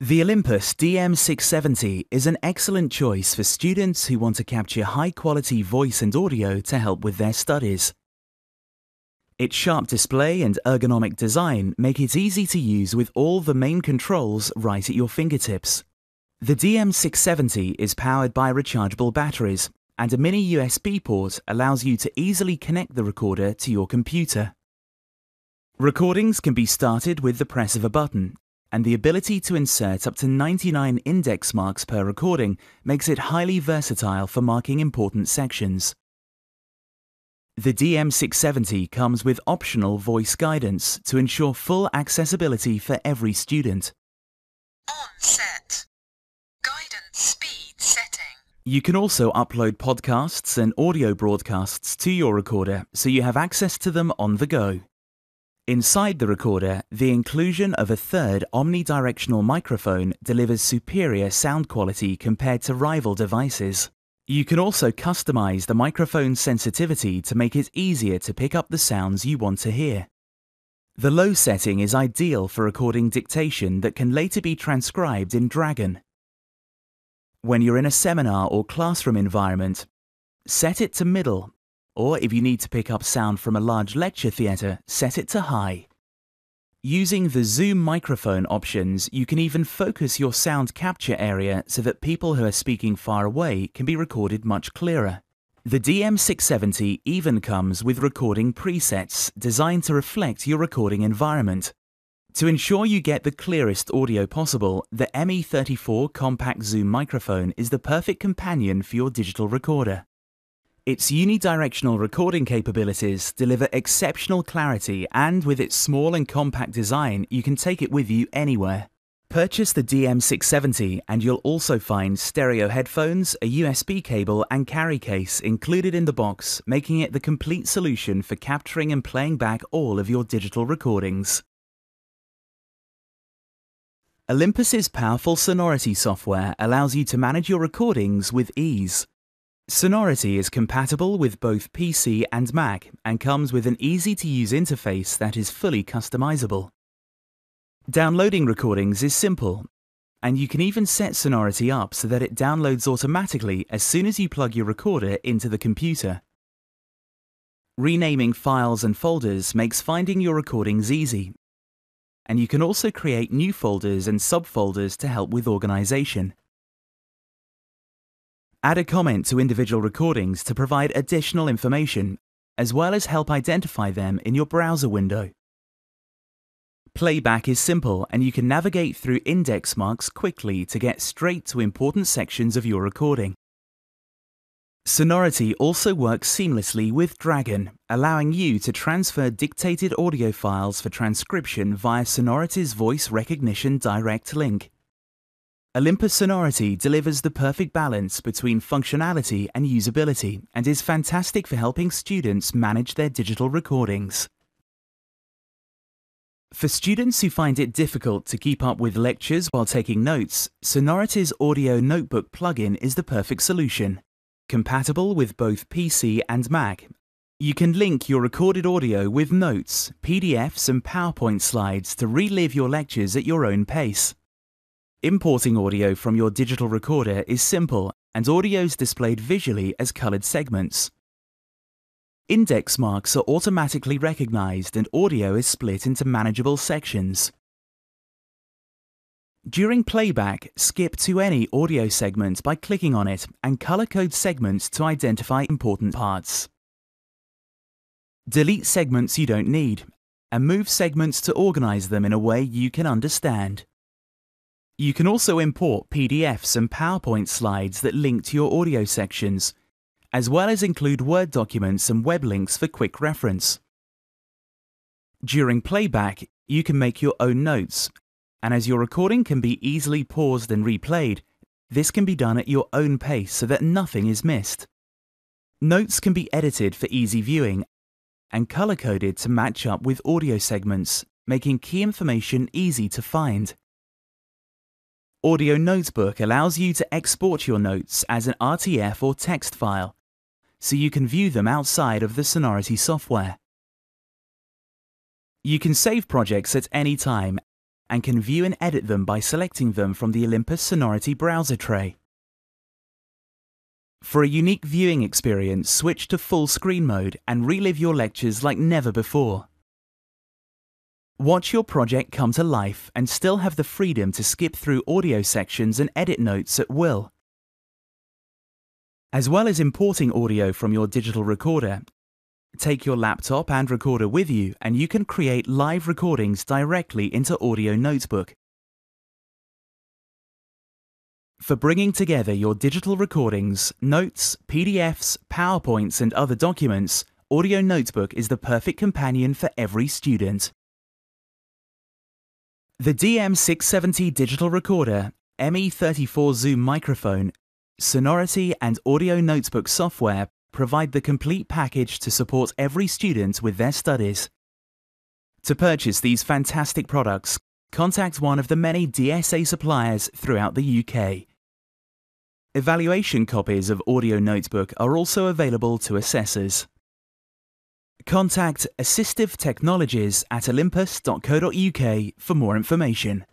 The Olympus DM670 is an excellent choice for students who want to capture high quality voice and audio to help with their studies. Its sharp display and ergonomic design make it easy to use with all the main controls right at your fingertips. The DM670 is powered by rechargeable batteries, and a mini USB port allows you to easily connect the recorder to your computer. Recordings can be started with the press of a button, and the ability to insert up to 99 index marks per recording makes it highly versatile for marking important sections. The DM670 comes with optional voice guidance to ensure full accessibility for every student. On set. Guidance speed setting. You can also upload podcasts and audio broadcasts to your recorder so you have access to them on the go. Inside the recorder, the inclusion of a third omnidirectional microphone delivers superior sound quality compared to rival devices. You can also customize the microphone sensitivity to make it easier to pick up the sounds you want to hear. The low setting is ideal for recording dictation that can later be transcribed in Dragon. When you're in a seminar or classroom environment, set it to middle, or if you need to pick up sound from a large lecture theatre, set it to high. Using the zoom microphone options, you can even focus your sound capture area so that people who are speaking far away can be recorded much clearer. The DM670 even comes with recording presets designed to reflect your recording environment. To ensure you get the clearest audio possible, the ME34 compact zoom microphone is the perfect companion for your digital recorder. Its unidirectional recording capabilities deliver exceptional clarity, and with its small and compact design, you can take it with you anywhere. Purchase the DM670 and you'll also find stereo headphones, a USB cable, and carry case included in the box, making it the complete solution for capturing and playing back all of your digital recordings. Olympus's powerful Sonority software allows you to manage your recordings with ease. Sonority is compatible with both PC and Mac and comes with an easy to use interface that is fully customizable. Downloading recordings is simple, and you can even set Sonority up so that it downloads automatically as soon as you plug your recorder into the computer. Renaming files and folders makes finding your recordings easy, and you can also create new folders and subfolders to help with organization. Add a comment to individual recordings to provide additional information, as well as help identify them in your browser window. Playback is simple and you can navigate through index marks quickly to get straight to important sections of your recording. Sonority also works seamlessly with Dragon, allowing you to transfer dictated audio files for transcription via Sonority's voice recognition direct link. Olympus Sonority delivers the perfect balance between functionality and usability and is fantastic for helping students manage their digital recordings. For students who find it difficult to keep up with lectures while taking notes, Sonority's Audio Notebook plugin is the perfect solution. Compatible with both PC and Mac, you can link your recorded audio with notes, PDFs, and PowerPoint slides to relive your lectures at your own pace. Importing audio from your digital recorder is simple and audio is displayed visually as colored segments. Index marks are automatically recognized and audio is split into manageable sections. During playback, skip to any audio segment by clicking on it and color code segments to identify important parts. Delete segments you don't need and move segments to organize them in a way you can understand. You can also import PDFs and PowerPoint slides that link to your audio sections, as well as include Word documents and web links for quick reference. During playback, you can make your own notes, and as your recording can be easily paused and replayed, this can be done at your own pace so that nothing is missed. Notes can be edited for easy viewing and color coded to match up with audio segments, making key information easy to find. Audio Notebook allows you to export your notes as an RTF or text file, so you can view them outside of the Sonority software. You can save projects at any time, and can view and edit them by selecting them from the Olympus Sonority browser tray. For a unique viewing experience, switch to full screen mode and relive your lectures like never before. Watch your project come to life and still have the freedom to skip through audio sections and edit notes at will. As well as importing audio from your digital recorder, take your laptop and recorder with you and you can create live recordings directly into Audio Notebook. For bringing together your digital recordings, notes, PDFs, PowerPoints, and other documents, Audio Notebook is the perfect companion for every student. The DM670 digital recorder, ME34 Zoom microphone, Sonority and Audio Notebook software provide the complete package to support every student with their studies. To purchase these fantastic products, contact one of the many DSA suppliers throughout the UK. Evaluation copies of Audio Notebook are also available to assessors. Contact Assistive Technologies at olympus.co.uk for more information.